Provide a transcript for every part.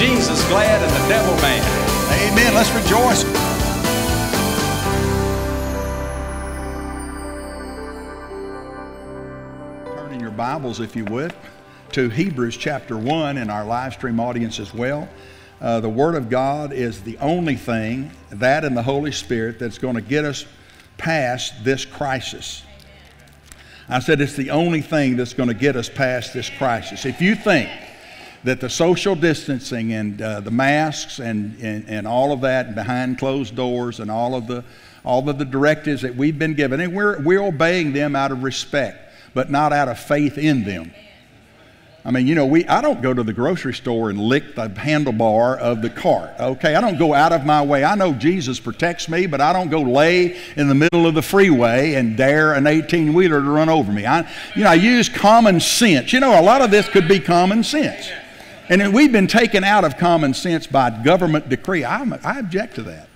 Jesus glad and the devil mad. Amen. Let's rejoice. Turn in your Bibles, if you would, to Hebrews chapter 1 and our live stream audience as well. Uh, the Word of God is the only thing, that and the Holy Spirit, that's going to get us past this crisis. I said it's the only thing that's going to get us past this crisis. If you think that the social distancing and uh, the masks and, and, and all of that behind closed doors and all of the all of the directives that we've been given and we're, we're obeying them out of respect but not out of faith in them I mean, you know, we, I don't go to the grocery store and lick the handlebar of the cart, okay? I don't go out of my way. I know Jesus protects me, but I don't go lay in the middle of the freeway and dare an 18 wheeler to run over me. I, you know, I use common sense. You know, a lot of this could be common sense. And we've been taken out of common sense by government decree. I, I object to that.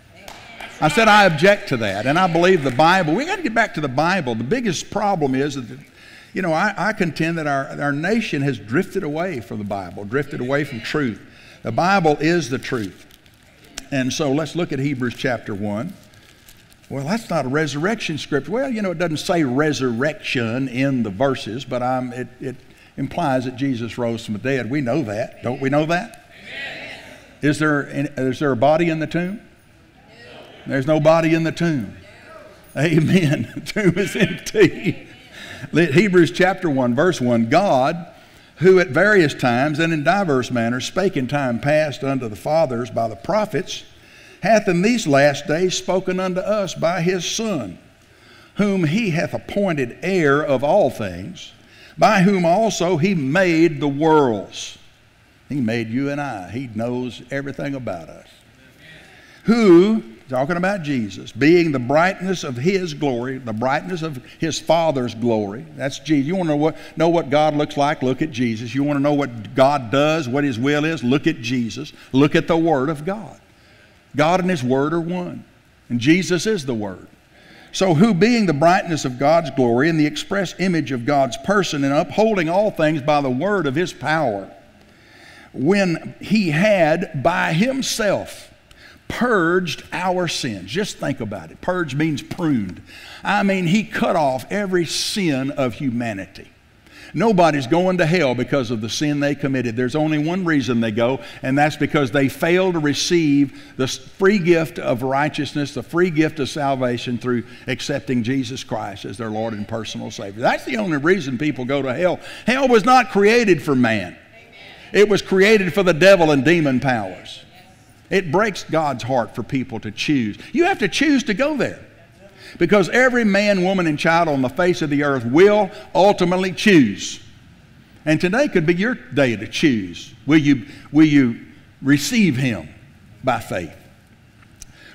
I said I object to that. And I believe the Bible, we got to get back to the Bible. The biggest problem is that, you know, I, I contend that our, our nation has drifted away from the Bible, drifted away from truth. The Bible is the truth. And so let's look at Hebrews chapter 1. Well, that's not a resurrection scripture. Well, you know, it doesn't say resurrection in the verses, but I'm, it, it implies that Jesus rose from the dead. We know that. Don't we know that? Is there, is there a body in the tomb? There's no body in the tomb. Amen. The tomb is empty. Hebrews chapter 1, verse 1 God, who at various times and in divers manners spake in time past unto the fathers by the prophets, hath in these last days spoken unto us by his Son, whom he hath appointed heir of all things by whom also he made the worlds. He made you and I. He knows everything about us. Who, talking about Jesus, being the brightness of his glory, the brightness of his Father's glory. That's Jesus. You want to know what, know what God looks like? Look at Jesus. You want to know what God does, what his will is? Look at Jesus. Look at the Word of God. God and his Word are one. And Jesus is the Word. So, who being the brightness of God's glory and the express image of God's person, and upholding all things by the word of his power, when he had by himself purged our sins. Just think about it. Purge means pruned. I mean, he cut off every sin of humanity. Nobody's going to hell because of the sin they committed. There's only one reason they go, and that's because they fail to receive the free gift of righteousness, the free gift of salvation through accepting Jesus Christ as their Lord and personal Savior. That's the only reason people go to hell. Hell was not created for man, it was created for the devil and demon powers. It breaks God's heart for people to choose. You have to choose to go there. Because every man, woman, and child on the face of the earth will ultimately choose. And today could be your day to choose. Will you, will you receive Him by faith?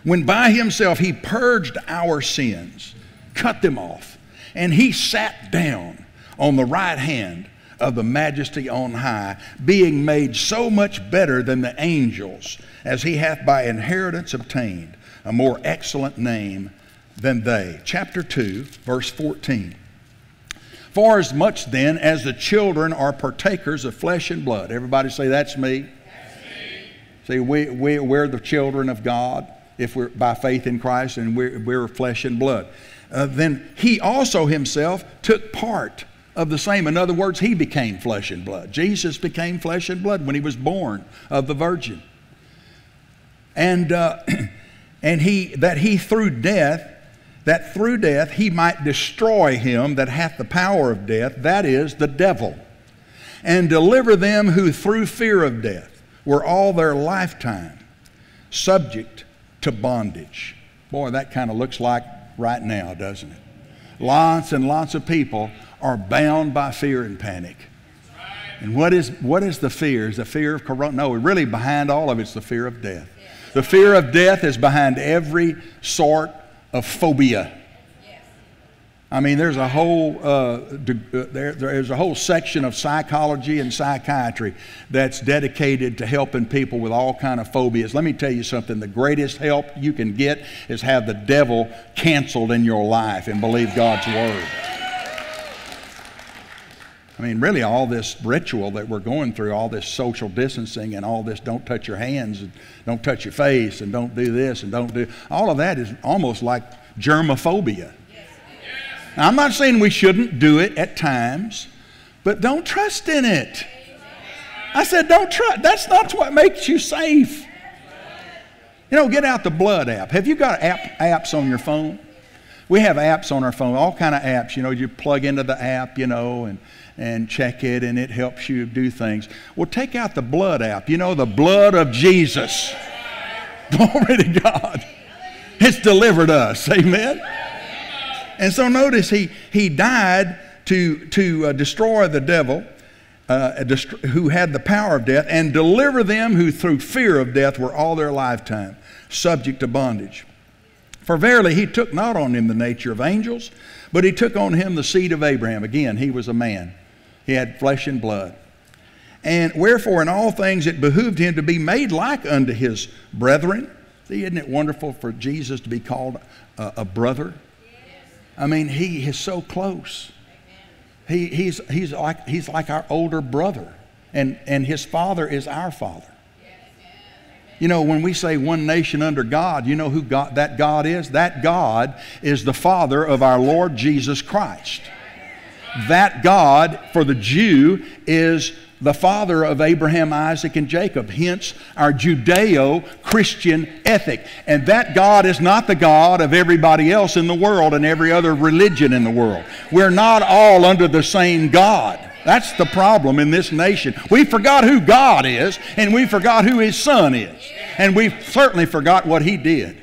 When by Himself He purged our sins, cut them off, and He sat down on the right hand of the majesty on high, being made so much better than the angels, as He hath by inheritance obtained a more excellent name than they. Chapter 2, verse 14. For as much then as the children are partakers of flesh and blood. Everybody say, That's me. That's me. See, we, we, we're the children of God if we're by faith in Christ and we're, we're flesh and blood. Uh, then he also himself took part of the same. In other words, he became flesh and blood. Jesus became flesh and blood when he was born of the Virgin. And, uh, and he, that he through death that through death he might destroy him that hath the power of death, that is, the devil, and deliver them who through fear of death were all their lifetime subject to bondage. Boy, that kind of looks like right now, doesn't it? Lots and lots of people are bound by fear and panic. And what is, what is the fear? Is the fear of corona? No, really behind all of it's the fear of death. The fear of death is behind every sort of phobia. I mean, there's a whole uh, there, there's a whole section of psychology and psychiatry that's dedicated to helping people with all kind of phobias. Let me tell you something: the greatest help you can get is have the devil canceled in your life and believe God's word. I mean, really, all this ritual that we're going through, all this social distancing, and all this don't touch your hands, and don't touch your face, and don't do this, and don't do all of that is almost like germophobia. I'm not saying we shouldn't do it at times, but don't trust in it. I said, don't trust. That's not what makes you safe. You know, get out the blood app. Have you got app, apps on your phone? We have apps on our phone, all kind of apps. You know, you plug into the app, you know, and and check it, and it helps you do things. Well, take out the blood app. You know, the blood of Jesus. Glory to God. It's delivered us. Amen. And so notice he, he died to, to uh, destroy the devil uh, who had the power of death and deliver them who through fear of death were all their lifetime subject to bondage. For verily he took not on him the nature of angels, but he took on him the seed of Abraham. Again, he was a man. He had flesh and blood. And wherefore, in all things, it behooved him to be made like unto his brethren. See, isn't it wonderful for Jesus to be called a, a brother? I mean, he is so close. He, he's, he's, like, he's like our older brother, and, and his father is our father. You know, when we say one nation under God, you know who God, that God is? That God is the Father of our Lord Jesus Christ that God for the Jew is the father of Abraham, Isaac, and Jacob, hence our Judeo Christian ethic. And that God is not the God of everybody else in the world and every other religion in the world. We're not all under the same God. That's the problem in this nation. We forgot who God is, and we forgot who His Son is. And we certainly forgot what He did.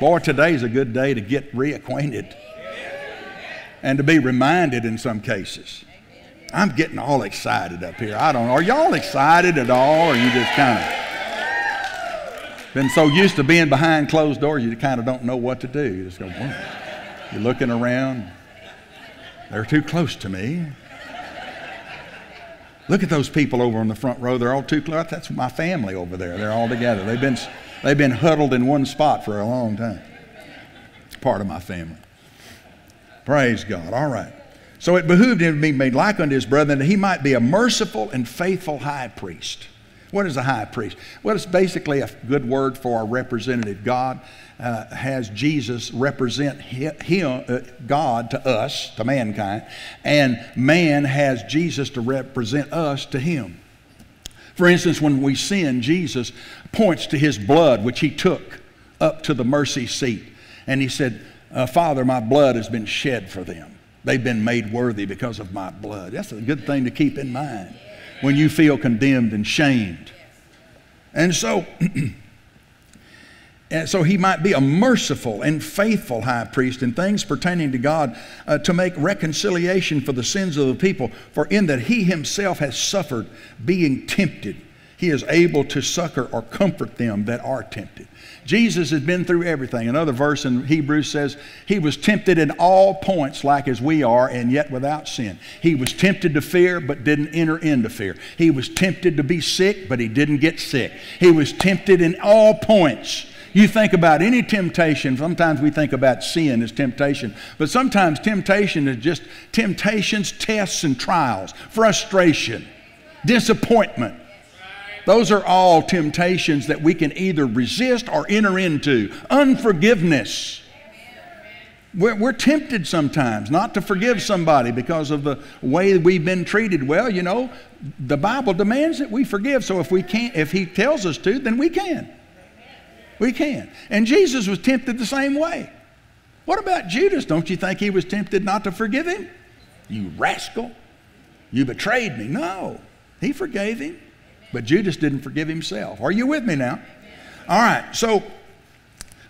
Boy, today's a good day to get reacquainted and to be reminded in some cases. I'm getting all excited up here. I don't know. Are y'all excited at all, or you just kind of been so used to being behind closed doors you kind of don't know what to do? You just go, You're looking around. They're too close to me. Look at those people over on the front row. They're all too close. That's my family over there. They're all together. They've been, they've been huddled in one spot for a long time. Part of my family. Praise God. All right. So it behooved him to be made like unto his brethren that he might be a merciful and faithful high priest. What is a high priest? Well, it's basically a good word for a representative. God uh, has Jesus represent him, uh, God to us, to mankind, and man has Jesus to represent us to him. For instance, when we sin, Jesus points to his blood, which he took up to the mercy seat. And he said, uh, Father, my blood has been shed for them. They've been made worthy because of my blood. That's a good thing to keep in mind when you feel condemned and shamed. And so, and so he might be a merciful and faithful high priest in things pertaining to God uh, to make reconciliation for the sins of the people. For in that he himself has suffered being tempted, he is able to succor or comfort them that are tempted. Jesus has been through everything. Another verse in Hebrews says, He was tempted in all points like as we are, and yet without sin. He was tempted to fear, but didn't enter into fear. He was tempted to be sick, but he didn't get sick. He was tempted in all points. You think about any temptation, sometimes we think about sin as temptation, but sometimes temptation is just temptations, tests, and trials, frustration, disappointment those are all temptations that we can either resist or enter into. Unforgiveness. We're, we're, tempted sometimes not to forgive somebody because of the way we've been treated. Well, you know, the Bible demands that we forgive. So if we can't, if He tells us to, then we can. We can. And Jesus was tempted the same way. What about Judas? Don't you think he was tempted not to forgive him? You rascal. You betrayed me. No, he forgave him. But Judas didn't forgive himself. Are you with me now? All right, so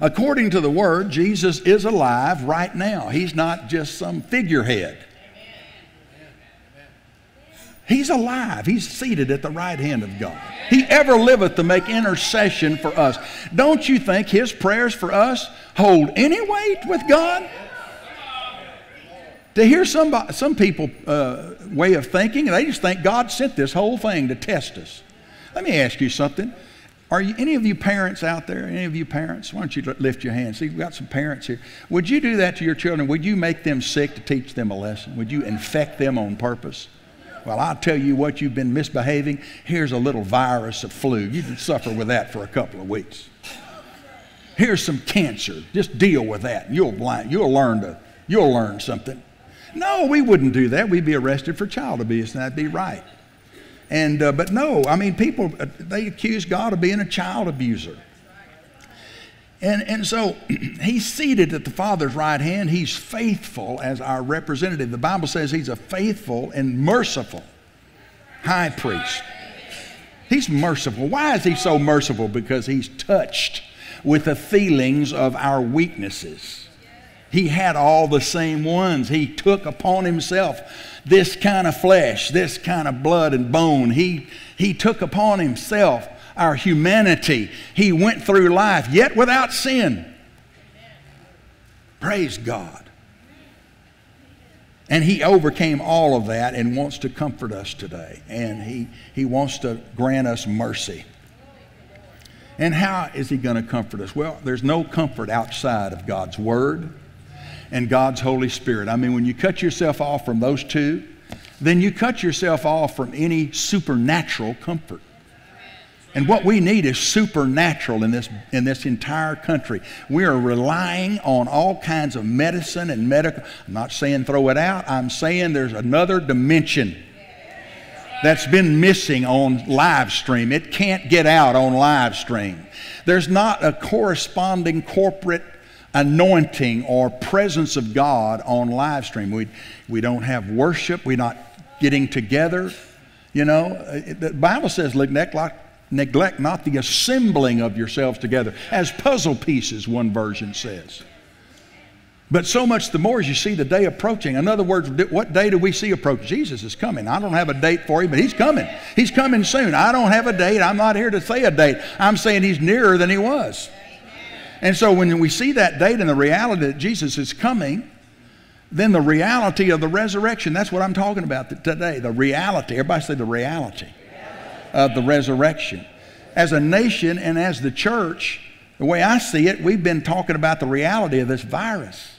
according to the word, Jesus is alive right now. He's not just some figurehead. He's alive. He's seated at the right hand of God. He ever liveth to make intercession for us. Don't you think his prayers for us hold any weight with God? To hear somebody, some people uh, way of thinking, they just think God sent this whole thing to test us. Let me ask you something. Are you, any of you parents out there? Any of you parents? Why don't you lift your hands? See, we've got some parents here. Would you do that to your children? Would you make them sick to teach them a lesson? Would you infect them on purpose? Well, I'll tell you what, you've been misbehaving. Here's a little virus of flu. You can suffer with that for a couple of weeks. Here's some cancer. Just deal with that. You'll, blind, you'll, learn, to, you'll learn something. No, we wouldn't do that. We'd be arrested for child abuse, and that'd be right. And, uh, but no, I mean, people, uh, they accuse God of being a child abuser. And, and so he's seated at the Father's right hand. He's faithful as our representative. The Bible says he's a faithful and merciful high priest. He's merciful. Why is he so merciful? Because he's touched with the feelings of our weaknesses. He had all the same ones. He took upon himself this kind of flesh, this kind of blood and bone. He, he took upon himself our humanity. He went through life, yet without sin. Praise God. And he overcame all of that and wants to comfort us today. And he, he wants to grant us mercy. And how is he going to comfort us? Well, there's no comfort outside of God's Word and God's Holy Spirit. I mean, when you cut yourself off from those two, then you cut yourself off from any supernatural comfort. And what we need is supernatural in this, in this entire country. We are relying on all kinds of medicine and medical. I'm not saying throw it out, I'm saying there's another dimension that's been missing on live stream. It can't get out on live stream. There's not a corresponding corporate anointing or presence of God on live stream. We, we don't have worship, we're not getting together. You know, uh, the Bible says, neglect, neglect not the assembling of yourselves together, as puzzle pieces, one version says. But so much the more as you see the day approaching. In other words, what day do we see approach? Jesus is coming. I don't have a date for him, but he's coming. He's coming soon. I don't have a date. I'm not here to say a date. I'm saying he's nearer than he was. And so when we see that date and the reality that Jesus is coming, then the reality of the resurrection, that's what I'm talking about today. The reality. Everybody say the reality of the resurrection. As a nation and as the church, the way I see it, we've been talking about the reality of this virus,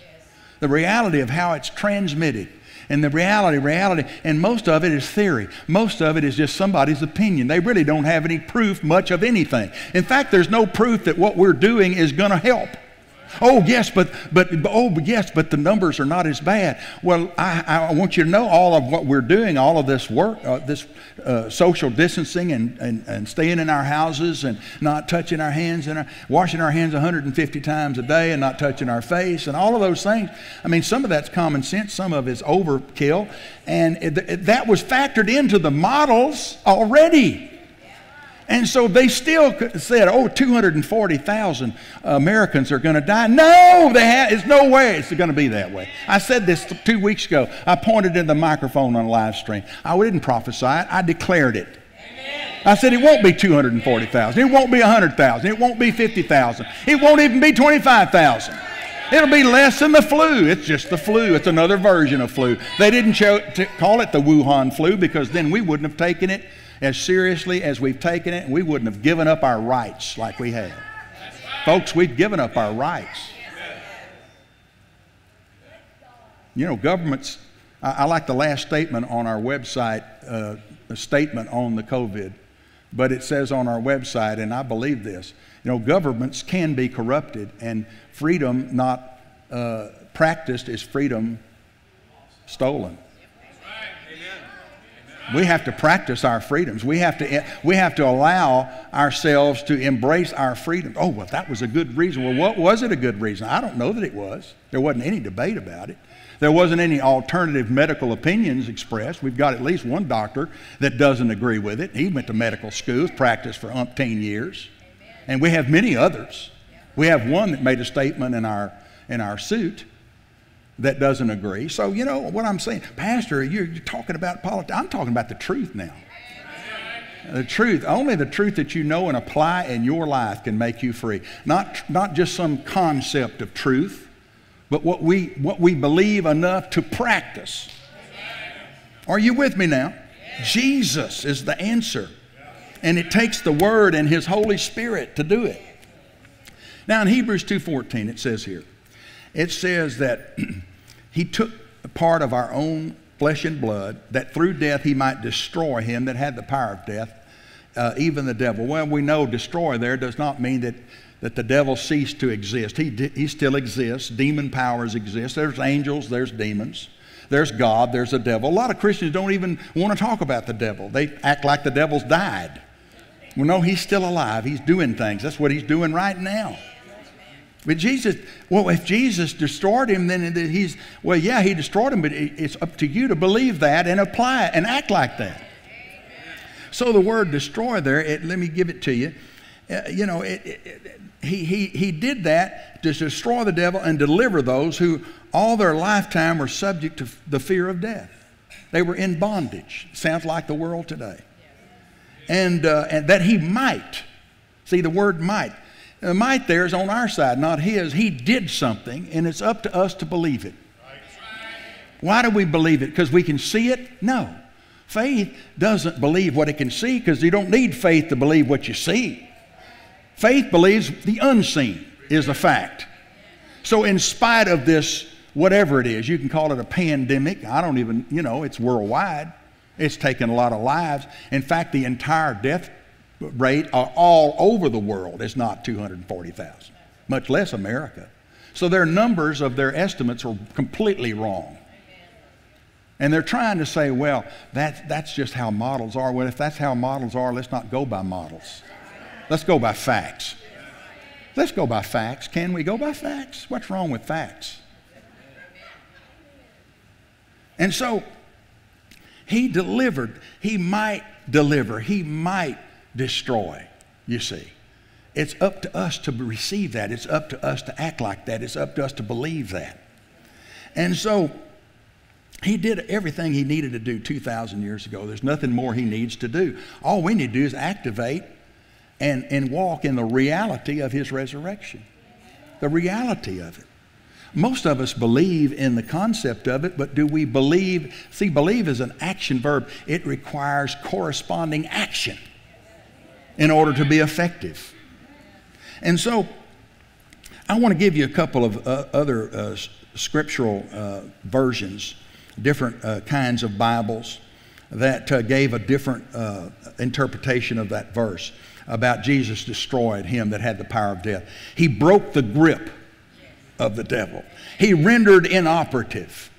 the reality of how it's transmitted. And the reality, reality, and most of it is theory. Most of it is just somebody's opinion. They really don't have any proof much of anything. In fact, there's no proof that what we're doing is going to help. Oh, yes, but, but, oh, yes, but the numbers are not as bad. Well, I, I want you to know all of what we're doing, all of this work, uh, this uh, social distancing and, and, and staying in our houses and not touching our hands and our, washing our hands 150 times a day and not touching our face and all of those things. I mean, some of that's common sense, some of it's overkill. And it, it, that was factored into the models already. And so they still said, oh, 240,000 Americans are going to die. No, there's no way it's going to be that way. I said this two weeks ago. I pointed in the microphone on live stream. I didn't prophesy it, I declared it. I said it won't be 240,000. It won't be 100,000. It won't be 50,000. It won't even be 25,000. It'll be less than the flu. It's just the flu. It's another version of flu. They didn't call it the Wuhan flu because then we wouldn't have taken it as seriously as we've taken it, we wouldn't have given up our rights like we have. Folks, we've given up our rights. You know, governments, I, I like the last statement on our website, uh, a statement on the COVID, but it says on our website, and I believe this, you know, governments can be corrupted, and freedom not uh, practiced is freedom stolen. We have to practice our freedoms. We have to, we have to allow ourselves to embrace our freedom. Oh, well, that was a good reason. Well, what was it a good reason? I don't know that it was. There wasn't any debate about it. There wasn't any alternative medical opinions expressed. We've got at least one doctor that doesn't agree with it. He went to medical school, practiced for umpteen years. And we have many others. We have one that made a statement in our, in our suit that doesn't agree. So, you know what I'm saying? Pastor, you're, you're talking about politics. I'm talking about the truth now. The truth, only the truth that you know and apply in your life can make you free. Not, not just some concept of truth, but what we, what we believe enough to practice. Are you with me now? Jesus is the answer. And it takes the Word and His Holy Spirit to do it. Now in Hebrews 2.14 it says here, it says that he took part of our own flesh and blood, that through death he might destroy him that had the power of death, uh, even the devil. Well, we know destroy there does not mean that, that the devil ceased to exist. He, he still exists. Demon powers exist. There's angels, there's demons. There's God, there's a devil. A lot of Christians don't even want to talk about the devil. They act like the devil's died. Well, no, he's still alive. He's doing things. That's what he's doing right now. But Jesus, well, if Jesus destroyed him, then he's, well, yeah, he destroyed him, but it's up to you to believe that and apply it and act like that. So the word destroy there, it, let me give it to you. Uh, you know, it, it, he, he, he did that to destroy the devil and deliver those who all their lifetime were subject to the fear of death. They were in bondage. Sounds like the world today. And, uh, and that he might, see the word might, the might there is on our side, not his. He did something, and it's up to us to believe it. Why do we believe it? Because we can see it? No. Faith doesn't believe what it can see because you don't need faith to believe what you see. Faith believes the unseen is a fact. So, in spite of this, whatever it is, you can call it a pandemic. I don't even, you know, it's worldwide. It's taken a lot of lives. In fact, the entire death rate are all over the world It's not 240,000, much less America. So their numbers of their estimates are completely wrong. And they're trying to say, well, that's, that's just how models are. Well, if that's how models are, let's not go by models. Let's go by facts. Let's go by facts. Can we go by facts? What's wrong with facts? And so he delivered. He might deliver. He might destroy, you see. It's up to us to receive that. It's up to us to act like that. It's up to us to believe that. And so he did everything he needed to do 2,000 years ago. There's nothing more he needs to do. All we need to do is activate and, and walk in the reality of his resurrection. The reality of it. Most of us believe in the concept of it, but do we believe? See, believe is an action verb, it requires corresponding action in order to be effective. And so, I want to give you a couple of uh, other uh, scriptural uh, versions, different uh, kinds of Bibles that uh, gave a different uh, interpretation of that verse about Jesus destroyed him that had the power of death. He broke the grip of the devil, he rendered inoperative.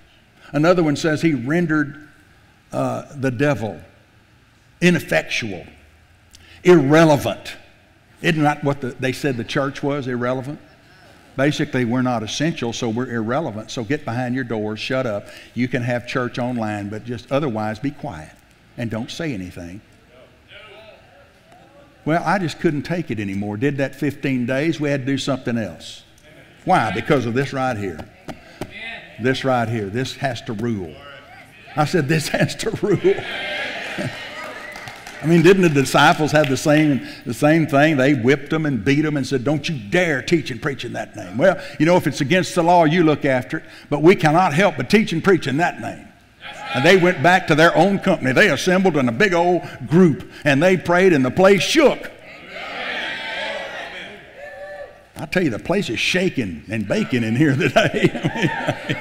Another one says he rendered the devil ineffectual irrelevant. Isn't that what the, they said the church was? Irrelevant? Basically, we're not essential, so we're irrelevant. So get behind your doors, shut up. You can have church online, but just otherwise be quiet and don't say anything. Well, I just couldn't take it anymore. Did that 15 days, we had to do something else. Why? Because of this right here. This right here. This has to rule. I said, This has to rule. I mean, didn't the disciples have the same, the same thing? They whipped them and beat them and said, Don't you dare teach and preach in that name. Well, you know, if it's against the law, you look after it, but we cannot help but teach and preach in that name. And they went back to their own company. They assembled in a big old group and they prayed, and the place shook. I tell you, the place is shaking and baking in here today.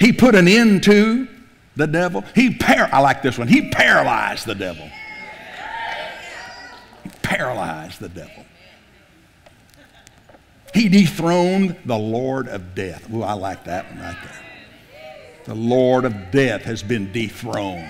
he put an end to the devil. He par- I like this one. He paralyzed the devil. He paralyzed the devil. He dethroned the Lord of death. Ooh, I like that one right there. The Lord of death has been dethroned.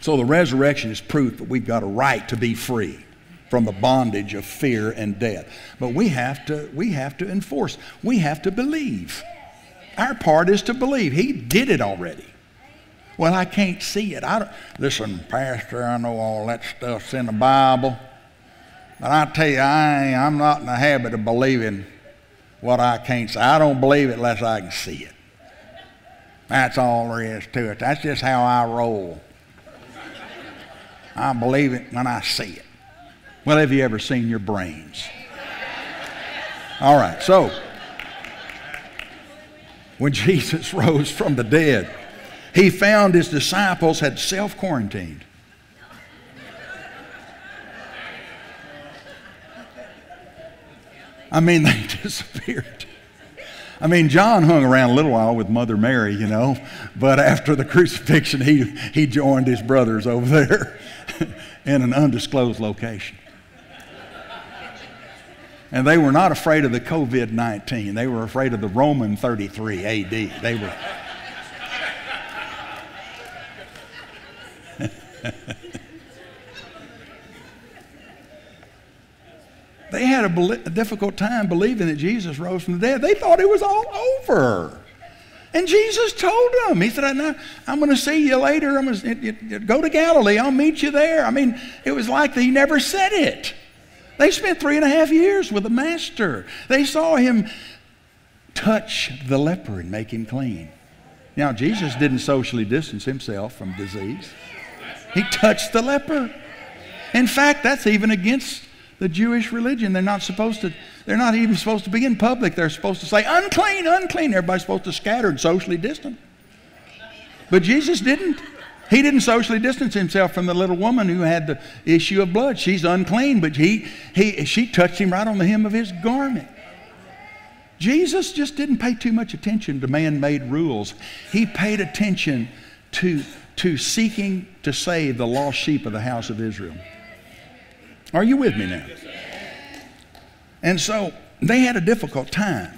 So the resurrection is proof that we've got a right to be free from the bondage of fear and death. But we have to, we have to enforce, we have to believe. Our part is to believe. He did it already. Well, I can't see it. I don't, listen, Pastor, I know all that stuff's in the Bible. But I tell you, I I'm not in the habit of believing what I can't see. I don't believe it unless I can see it. That's all there is to it. That's just how I roll. I believe it when I see it. Well, have you ever seen your brains? All right, so when Jesus rose from the dead, he found his disciples had self quarantined. I mean, they disappeared. I mean, John hung around a little while with Mother Mary, you know, but after the crucifixion, he, he joined his brothers over there in an undisclosed location. And they were not afraid of the COVID 19, they were afraid of the Roman 33 AD. They were. they had a, a, difficult time believing that Jesus rose from the dead. They thought it was all over. And Jesus told them, He said, I'm going to see you later. I'm going to go to Galilee. I'll meet you there. I mean, it was like He never said it. They spent three and a half years with the Master. They saw Him touch the leper and make him clean. Now, Jesus didn't socially distance himself from disease. He touched the leper. In fact, that's even against the Jewish religion. They're not supposed to, they're not even supposed to be in public. They're supposed to say, unclean, unclean. Everybody's supposed to scatter and socially distant. But Jesus didn't. He didn't socially distance himself from the little woman who had the issue of blood. She's unclean, but he, he, she touched him right on the hem of his garment. Jesus just didn't pay too much attention to man made rules. He paid attention to to seeking to save the lost sheep of the house of Israel. Are you with me now? And so they had a difficult time.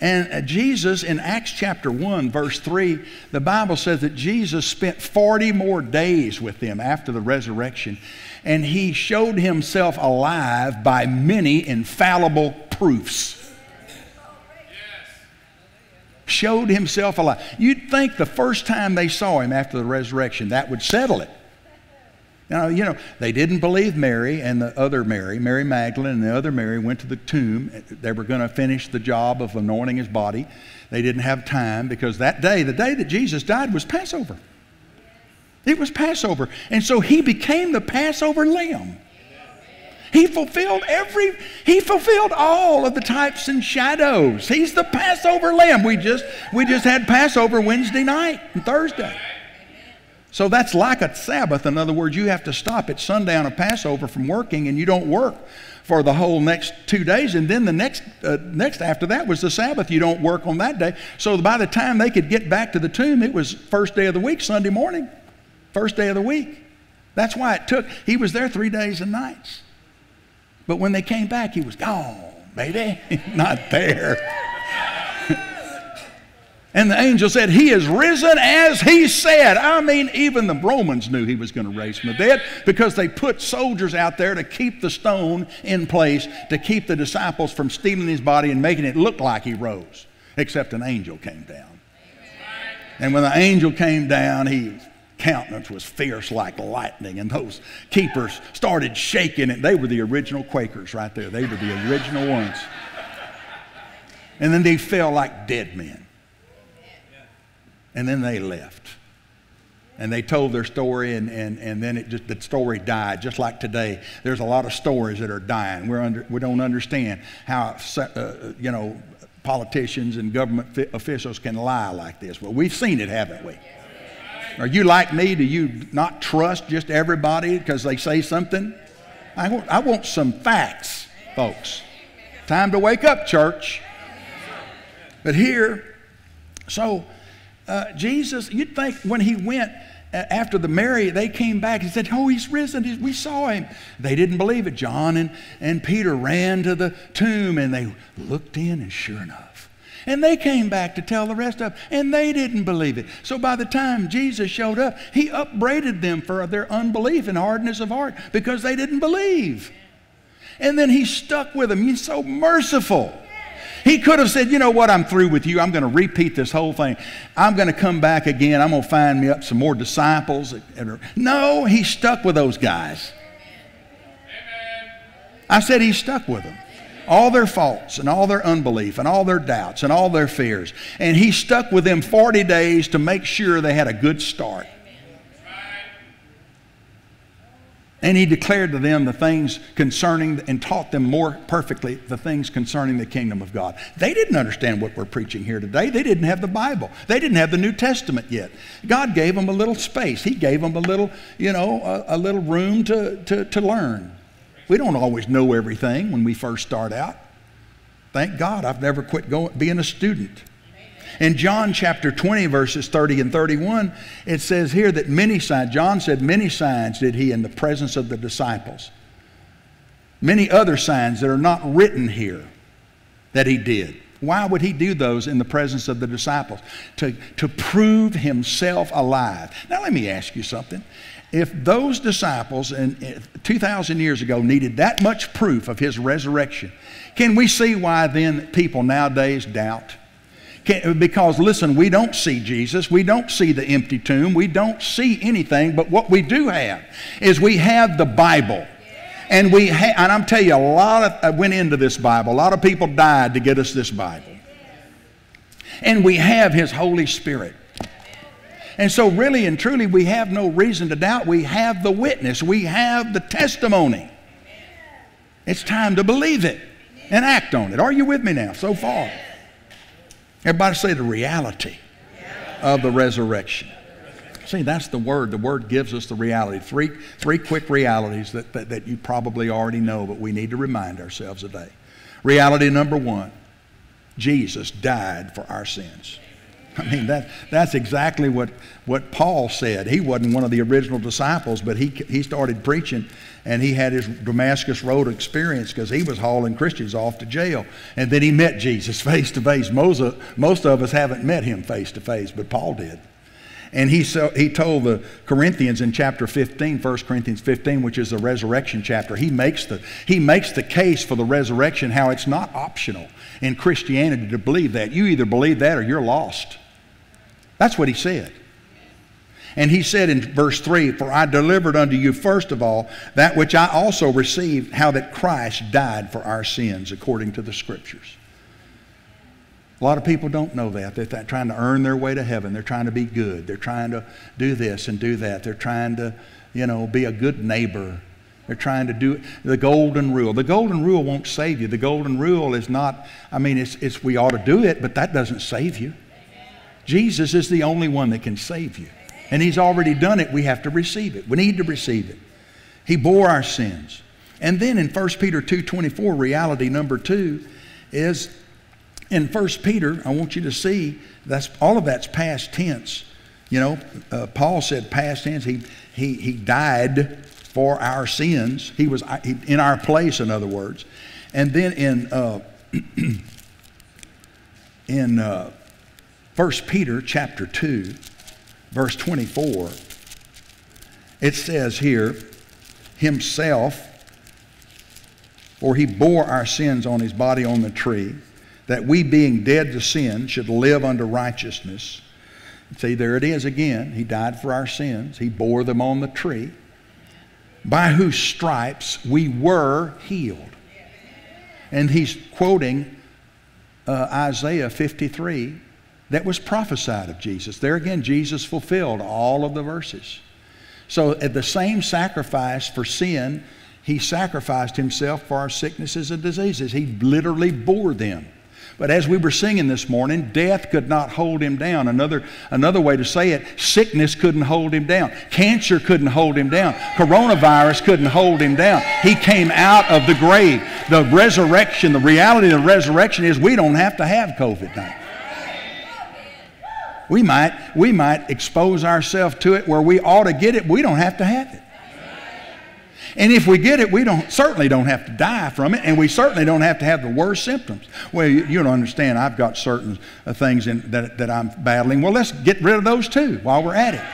And uh, Jesus, in Acts chapter 1, verse 3, the Bible says that Jesus spent 40 more days with them after the resurrection, and he showed himself alive by many infallible proofs showed himself alive. You'd think the first time they saw him after the resurrection, that would settle it. Now, you know, they didn't believe Mary and the other Mary, Mary Magdalene and the other Mary went to the tomb. They were going to finish the job of anointing his body. They didn't have time because that day, the day that Jesus died, was Passover. It was Passover. And so he became the Passover lamb. He fulfilled every, he fulfilled all of the types and shadows. He's the Passover lamb. We just, we just had Passover Wednesday night and Thursday. So that's like a Sabbath. In other words, you have to stop at sundown of Passover from working and you don't work for the whole next two days. And then the next, uh, next after that was the Sabbath. You don't work on that day. So by the time they could get back to the tomb, it was first day of the week, Sunday morning. First day of the week. That's why it took, he was there three days and nights. But when they came back, he was gone, baby. Not there. And the angel said, He is risen as he said. I mean, even the Romans knew he was going to raise from the dead because they put soldiers out there to keep the stone in place, to keep the disciples from stealing his body and making it look like he rose. Except an angel came down. And when the angel came down, he countenance was fierce like lightning, and those keepers started shaking, and they were the original Quakers right there. They were the original ones. And then they fell like dead men. And then they left. And they told their story, and, and, and then it just, the story died, just like today. There's a lot of stories that are dying. We're under, we don't understand how, uh, you know, politicians and government officials can lie like this. Well, we've seen it, haven't we? Are you like me? Do you not trust just everybody because they say something? I want, I want some facts, folks. Time to wake up, church. But here, so uh, Jesus, you'd think when he went uh, after the Mary, they came back and said, Oh, he's risen. We saw him. They didn't believe it. John and, and Peter ran to the tomb and they looked in, and sure enough, and they came back to tell the rest of and they didn't believe it. So by the time Jesus showed up, he upbraided them for their unbelief and hardness of heart because they didn't believe. And then he stuck with them. He's so merciful. He could have said, You know what? I'm through with you. I'm going to repeat this whole thing. I'm going to come back again. I'm going to find me up some more disciples. No, he stuck with those guys. I said he stuck with them all their faults and all their unbelief and all their doubts and all their fears. And he stuck with them 40 days to make sure they had a good start. And he declared to them the things concerning and taught them more perfectly the things concerning the kingdom of God. They didn't understand what we're preaching here today. They didn't have the Bible. They didn't have the New Testament yet. God gave them a little space. He gave them a little, you know, a, a little room to, to, to learn. We don't always know everything when we first start out. Thank God I've never quit going, being a student. In John chapter 20, verses 30 and 31, it says here that many signs, John said, many signs did he in the presence of the disciples. Many other signs that are not written here that he did. Why would he do those in the presence of the disciples? To, to prove himself alive. Now, let me ask you something. If those disciples in, 2,000 years ago needed that much proof of his resurrection, can we see why then people nowadays doubt? Can, because listen, we don't see Jesus. We don't see the empty tomb. We don't see anything. But what we do have is we have the Bible. And we ha- and I'm telling you, a lot of I went into this Bible. A lot of people died to get us this Bible. And we have His Holy Spirit. And so, really and truly, we have no reason to doubt. We have the witness, we have the testimony. It's time to believe it and act on it. Are you with me now so far? Everybody say the reality of the resurrection. See, that's the word. The word gives us the reality. Three, three quick realities that, that, that you probably already know, but we need to remind ourselves today. Reality number one Jesus died for our sins. I mean, that, that's exactly what, what Paul said. He wasn't one of the original disciples, but he, he started preaching and he had his Damascus Road experience because he was hauling Christians off to jail. And then he met Jesus face to face. Most of, us haven't met him face to face, but Paul did. And he, so, he told the Corinthians in chapter 15, 1 Corinthians 15, which is the resurrection chapter, he makes, the, he makes the case for the resurrection, how it's not optional in Christianity to believe that. You either believe that or you're lost. That's what he said. And he said in verse 3 For I delivered unto you first of all that which I also received, how that Christ died for our sins according to the Scriptures. A lot of people don't know that. They're trying to earn their way to heaven. They're trying to be good. They're trying to do this and do that. They're trying to, you know, be a good neighbor. They're trying to do the golden rule. The golden rule won't save you. The golden rule is not, I mean, it's, it's we ought to do it, but that doesn't save you. Jesus is the only one that can save you. And He's already done it. We have to receive it. We need to receive it. He bore our sins. And then in 1 Peter 2.24, reality number two is in 1 Peter, I want you to see that's all of that's past tense. You know, uh, Paul said past tense. He, he, he died for our sins. He was in our place, in other words. And then in, uh, in uh, 1 Peter chapter 2, verse 24, it says here, Himself, for He bore our sins on His body on the tree that we being dead to sin should live unto righteousness. See, there it is again. He died for our sins, He bore them on the tree, by whose stripes we were healed. And he's quoting uh, Isaiah 53 that was prophesied of Jesus. There again, Jesus fulfilled all of the verses. So, at the same sacrifice for sin, he sacrificed himself for our sicknesses and diseases. He literally bore them. But as we were singing this morning, death could not hold him down. Another, another way to say it, sickness couldn't hold him down. Cancer couldn't hold him down. Coronavirus couldn't hold him down. He came out of the grave. The resurrection, the reality of the resurrection is we don't have to have COVID 19. We might, we might expose ourselves to it where we ought to get it. We don't have to have it. And if we get it, we don't certainly don't have to die from it, and we certainly don't have to have the worst symptoms. Well, you, you don't understand. I've got certain uh, things in, that, that I'm battling. Well, let's get rid of those too while we're at it.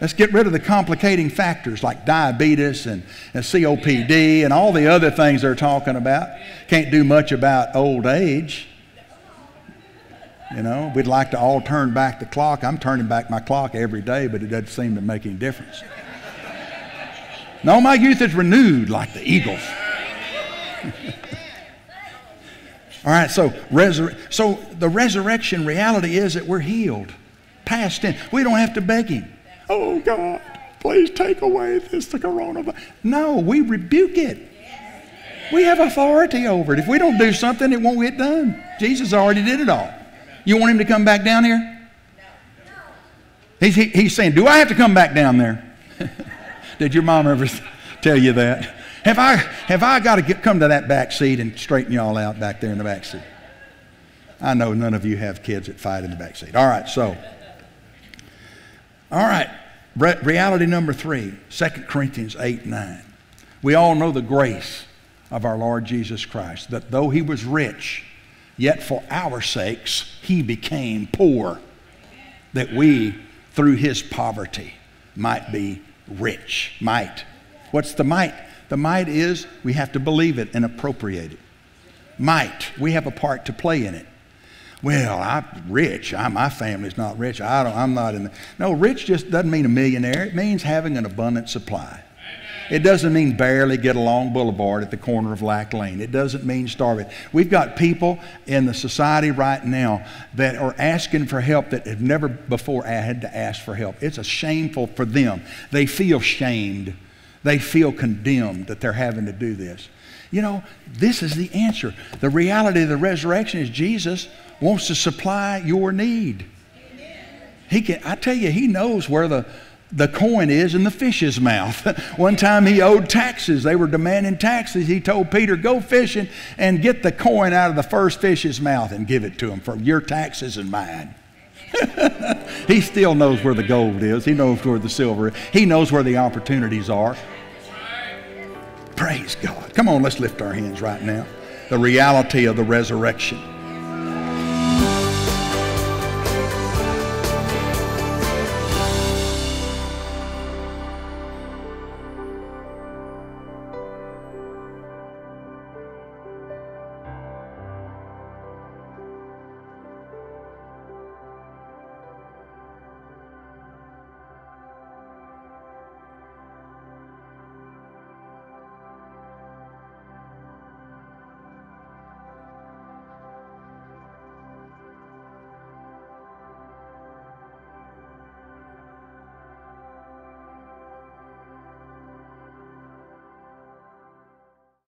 Let's get rid of the complicating factors like diabetes and, and COPD and all the other things they're talking about. Can't do much about old age. You know, we'd like to all turn back the clock. I'm turning back my clock every day, but it doesn't seem to make any difference. No, my youth is renewed like the eagles. All right, so, resur- so the resurrection reality is that we're healed. Past tense. We don't have to beg Him. Oh, God, please take away this the coronavirus. No, we rebuke it. We have authority over it. If we don't do something, it won't get done. Jesus already did it all. You want Him to come back down here? He's, he, he's saying, Do I have to come back down there? Did your mom ever tell you that? Have I, have I got to get, come to that back seat and straighten y'all out back there in the back seat? I know none of you have kids that fight in the back seat. All right, so. All right, Re- reality number three 2 Corinthians 8 9. We all know the grace of our Lord Jesus Christ, that though he was rich, yet for our sakes he became poor, that we, through his poverty, might be rich. Might. What's the might? The might is we have to believe it and appropriate it. Might. We have a part to play in it. Well, I'm rich. I, my family's not rich. I don't, I'm not in the. No, rich just doesn't mean a millionaire. It means having an abundant supply. It doesn't mean barely get along boulevard at the corner of Lack Lane. It doesn't mean starving. We've got people in the society right now that are asking for help that have never before had to ask for help. It's a shameful for them. They feel shamed. They feel condemned that they're having to do this. You know, this is the answer. The reality of the resurrection is Jesus wants to supply your need. He can, I tell you, he knows where the, the coin is in the fish's mouth. One time he owed taxes. They were demanding taxes. He told Peter, Go fishing and get the coin out of the first fish's mouth and give it to him for your taxes and mine. he still knows where the gold is. He knows where the silver is. He knows where the opportunities are. Praise God. Come on, let's lift our hands right now. The reality of the resurrection.